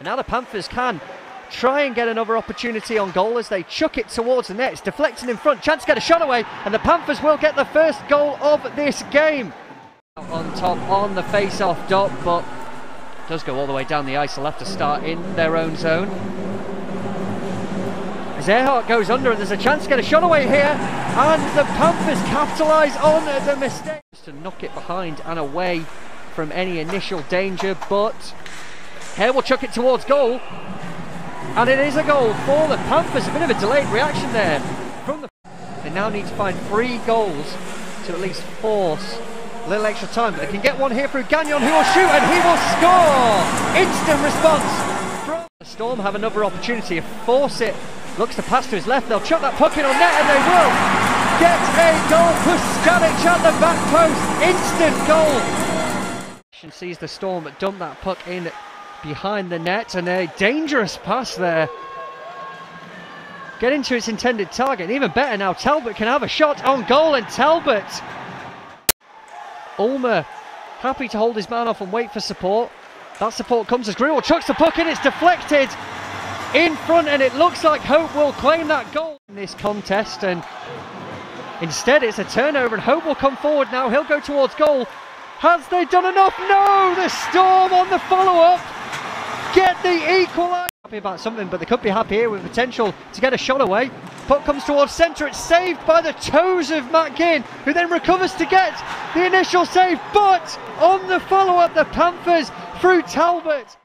Now the Panthers can try and get another opportunity on goal as they chuck it towards the net. It's deflecting in front, chance to get a shot away, and the Panthers will get the first goal of this game. On top on the face-off dot, but does go all the way down the ice. They'll have to start in their own zone. As Earhart goes under, and there's a chance to get a shot away here, and the Panthers capitalise on the mistake Just to knock it behind and away from any initial danger, but Hare will chuck it towards goal. And it is a goal for the Panthers. A bit of a delayed reaction there. From the they now need to find three goals to at least force a little extra time. They can get one here through Gagnon who will shoot and he will score! Instant response the Storm have another opportunity. Force it looks to pass to his left, they'll chuck that puck in on net and they will get a goal. Puskanic at the back post. Instant goal. Sees the Storm dump that puck in behind the net and a dangerous pass there. Get into its intended target. even better now, Talbot can have a shot on goal and Talbot. Ulmer happy to hold his man off and wait for support. That support comes as Greenwald chucks the puck in, it's deflected in front and it looks like Hope will claim that goal in this contest and instead it's a turnover and Hope will come forward now. He'll go towards goal. Has they done enough? No! The Storm on the follow-up Happy about something, but they could be happy here with potential to get a shot away. Puck comes towards centre. It's saved by the toes of Matt Ginn, who then recovers to get the initial save. But on the follow-up, the Panthers through Talbot.